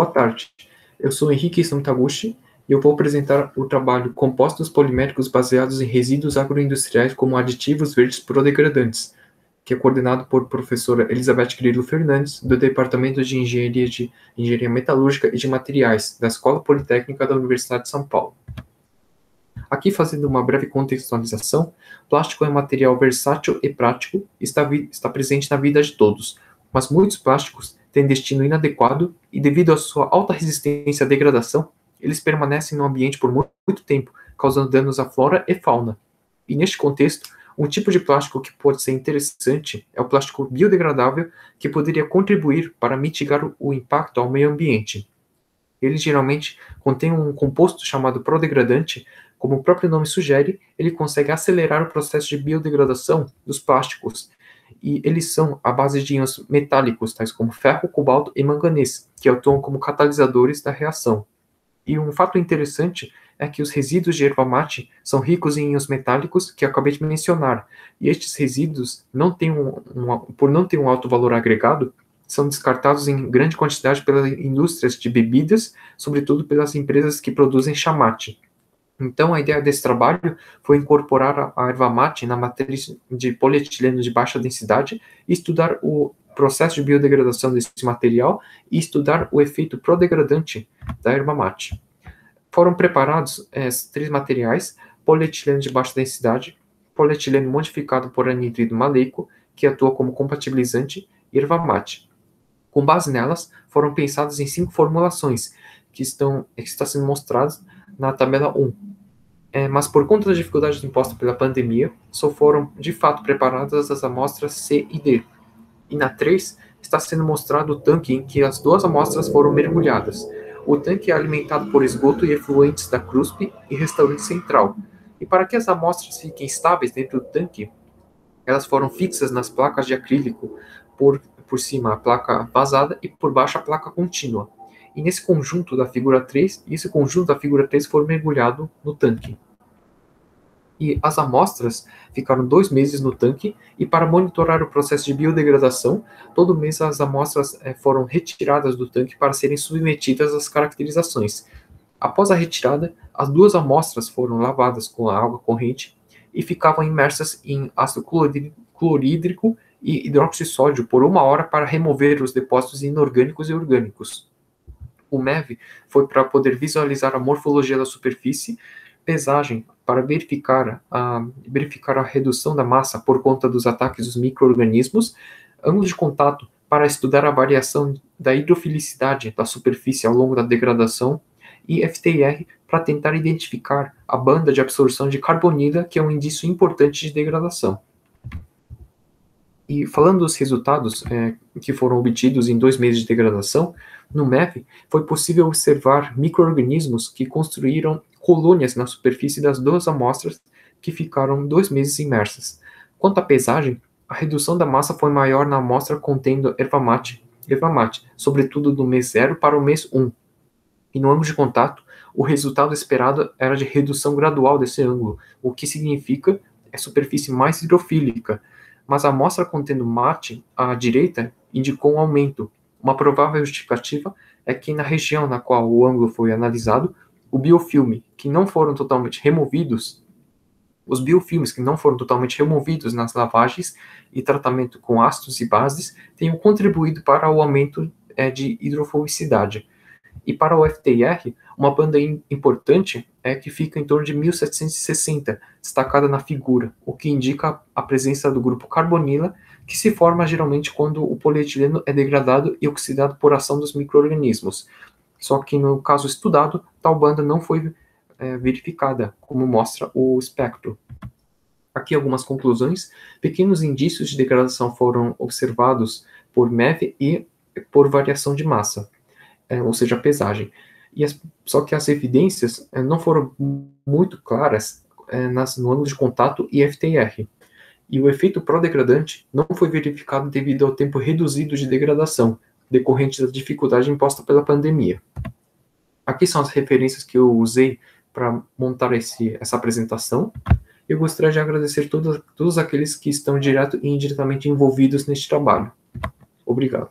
Boa tarde, eu sou Henrique Santaguchi e eu vou apresentar o trabalho Compostos Poliméricos baseados em resíduos agroindustriais como aditivos verdes prodegradantes, que é coordenado por professora Elizabeth Grilo Fernandes, do Departamento de Engenharia de Engenharia Metalúrgica e de Materiais, da Escola Politécnica da Universidade de São Paulo. Aqui, fazendo uma breve contextualização, plástico é um material versátil e prático, está, está presente na vida de todos, mas muitos plásticos têm destino inadequado e, devido à sua alta resistência à degradação, eles permanecem no ambiente por muito tempo, causando danos à flora e fauna. E neste contexto, um tipo de plástico que pode ser interessante é o plástico biodegradável, que poderia contribuir para mitigar o impacto ao meio ambiente. Ele geralmente contém um composto chamado prodegradante, como o próprio nome sugere, ele consegue acelerar o processo de biodegradação dos plásticos e eles são a base de íons metálicos, tais como ferro, cobalto e manganês, que atuam como catalisadores da reação. E um fato interessante é que os resíduos de erva mate são ricos em íons metálicos que acabei de mencionar, e estes resíduos, não têm um, um, por não ter um alto valor agregado, são descartados em grande quantidade pelas indústrias de bebidas, sobretudo pelas empresas que produzem chamate. Então, a ideia desse trabalho foi incorporar a erva mate na matriz de polietileno de baixa densidade e estudar o processo de biodegradação desse material e estudar o efeito prodegradante da erva mate. Foram preparados é, três materiais, polietileno de baixa densidade, polietileno modificado por anidrido maleico, que atua como compatibilizante, e erva mate. Com base nelas, foram pensadas em cinco formulações, que estão, que estão sendo mostradas na tabela 1. É, mas por conta das dificuldades impostas pela pandemia, só foram de fato preparadas as amostras C e D. E na 3 está sendo mostrado o tanque em que as duas amostras foram mergulhadas. O tanque é alimentado por esgoto e efluentes da CRUSP e restaurante central. E para que as amostras fiquem estáveis dentro do tanque, elas foram fixas nas placas de acrílico, por, por cima a placa vazada e por baixo a placa contínua e nesse conjunto da figura 3, esse conjunto da figura 3 foi mergulhado no tanque. E as amostras ficaram dois meses no tanque, e para monitorar o processo de biodegradação, todo mês as amostras é, foram retiradas do tanque para serem submetidas às caracterizações. Após a retirada, as duas amostras foram lavadas com a água corrente e ficavam imersas em ácido clorídrico e hidroxissódio por uma hora para remover os depósitos inorgânicos e orgânicos o MEV foi para poder visualizar a morfologia da superfície, pesagem para verificar a, verificar a redução da massa por conta dos ataques dos micro-organismos, ângulo de contato para estudar a variação da hidrofilicidade da superfície ao longo da degradação, e FTIR para tentar identificar a banda de absorção de carbonila, que é um indício importante de degradação. E falando dos resultados é, que foram obtidos em dois meses de degradação, no MEV foi possível observar microorganismos que construíram colônias na superfície das duas amostras que ficaram dois meses imersas. Quanto à pesagem, a redução da massa foi maior na amostra contendo erva mate, erva mate, sobretudo do mês 0 para o mês 1. E no ângulo de contato, o resultado esperado era de redução gradual desse ângulo, o que significa é superfície mais hidrofílica, mas a amostra contendo mate à direita indicou um aumento. Uma provável justificativa é que na região na qual o ângulo foi analisado, o biofilme, que não foram totalmente removidos, os biofilmes que não foram totalmente removidos nas lavagens e tratamento com ácidos e bases, tenham contribuído para o aumento é, de hidrofobicidade. E para o FTR, uma banda importante é que fica em torno de 1760, destacada na figura, o que indica a presença do grupo carbonila, que se forma geralmente quando o polietileno é degradado e oxidado por ação dos microrganismos. Só que no caso estudado, tal banda não foi é, verificada, como mostra o espectro. Aqui algumas conclusões. Pequenos indícios de degradação foram observados por MEV e por variação de massa, é, ou seja, pesagem. E as, só que as evidências é, não foram muito claras é, nas, no ângulo de contato e FTR. E o efeito prodegradante não foi verificado devido ao tempo reduzido de degradação, decorrente da dificuldade imposta pela pandemia. Aqui são as referências que eu usei para montar esse, essa apresentação. Eu gostaria de agradecer todos, todos aqueles que estão direto e indiretamente envolvidos neste trabalho. Obrigado.